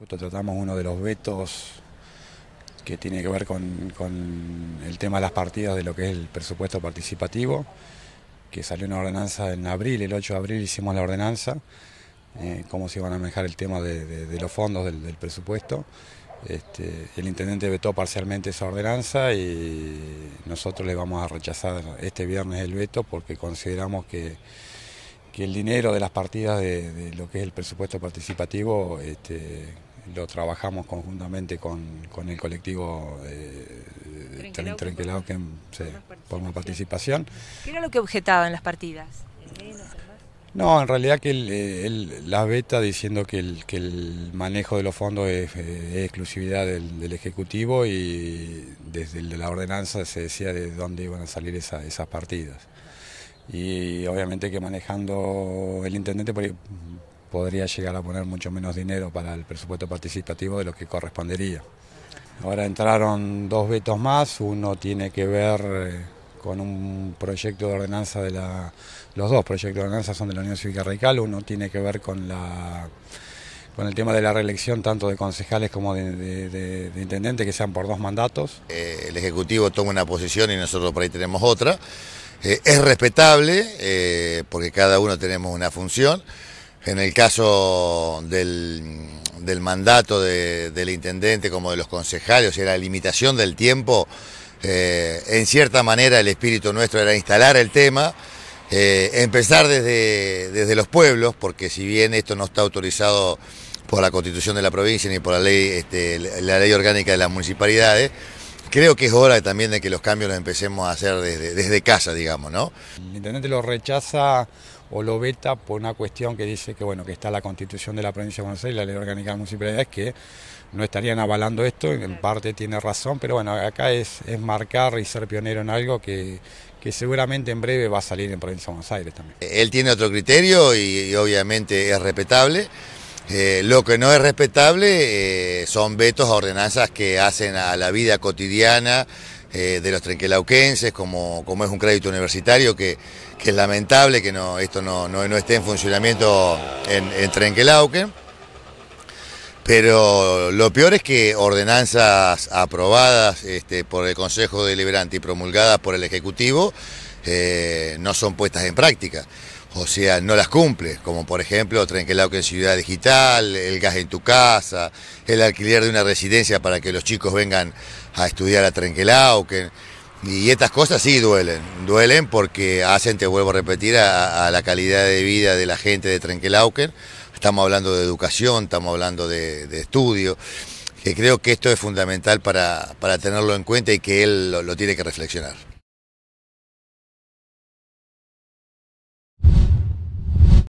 Justo tratamos uno de los vetos que tiene que ver con, el tema de las partidas de lo que es el presupuesto participativo, que salió una ordenanza en abril, el 8 de abril hicimos la ordenanza, eh, cómo se iban a manejar el tema de, los fondos del, presupuesto. Este, el intendente vetó parcialmente esa ordenanza y nosotros le vamos a rechazar este viernes el veto porque consideramos que el dinero de las partidas de, lo que es el presupuesto participativo este, lo trabajamos conjuntamente con, el colectivo de, Trenquelao que forma participación. ¿Qué era lo que objetaban las partidas? No, en realidad que la beta diciendo que el, que el manejo de los fondos es, exclusividad del, Ejecutivo y desde la ordenanza se decía de dónde iban a salir esas partidas y obviamente que manejando el intendente podría llegar a poner mucho menos dinero para el presupuesto participativo de lo que correspondería. Ahora entraron dos vetos más, uno tiene que ver eh, con un proyecto de ordenanza de la... Los dos proyectos de ordenanza son de la Unión Cívica Radical, uno tiene que ver con la con el tema de la reelección tanto de concejales como de, de, intendentes que sean por dos mandatos. Eh, el Ejecutivo toma una posición y nosotros por ahí tenemos otra. Eh, es respetable porque cada uno tenemos una función. En el caso del, mandato del intendente como de los concejales, o la limitación del tiempo, eh, en cierta manera el espíritu nuestro era instalar el tema, empezar desde, desde los pueblos, porque si bien esto no está autorizado por la constitución de la provincia ni por la ley, este, la ley orgánica de las municipalidades, Creo que es hora también de que los cambios los empecemos a hacer desde, casa, digamos, ¿no? El intendente lo rechaza o lo veta por una cuestión que dice que bueno que está la constitución de la provincia de Buenos Aires y la ley orgánica de la municipalidad que no estarían avalando esto, en parte tiene razón, pero bueno, acá es, es marcar y ser pionero en algo que, que seguramente en breve va a salir en provincia de Buenos Aires también. Él tiene otro criterio y obviamente es respetable. Eh, lo que no es respetable eh, son vetos a ordenanzas que hacen a la vida cotidiana eh, de los trenquelauquenses, como, como es un crédito universitario, que, es lamentable que no, esto no, no, esté en funcionamiento en, en Trenquelauquen. Pero lo peor es que ordenanzas aprobadas este, por el Consejo Deliberante y promulgadas por el Ejecutivo no son puestas en práctica o sea, no las cumple, como por ejemplo Trenquelauquen en Ciudad Digital, el gas en tu casa, el alquiler de una residencia para que los chicos vengan a estudiar a Trenquelauquen. Y estas cosas sí duelen, duelen porque hacen, te vuelvo a repetir, a, la calidad de vida de la gente de Trenquelauquen. Estamos hablando de educación, estamos hablando de, estudio, que creo que esto es fundamental para, tenerlo en cuenta y que él lo tiene que reflexionar.